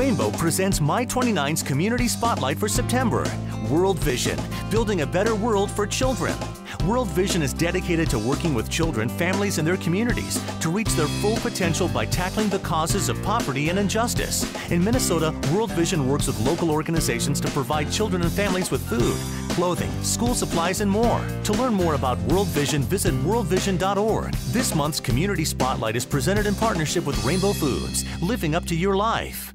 Rainbow presents My 29's Community Spotlight for September. World Vision, building a better world for children. World Vision is dedicated to working with children, families, and their communities to reach their full potential by tackling the causes of poverty and injustice. In Minnesota, World Vision works with local organizations to provide children and families with food, clothing, school supplies, and more. To learn more about World Vision, visit worldvision.org. This month's Community Spotlight is presented in partnership with Rainbow Foods, living up to your life.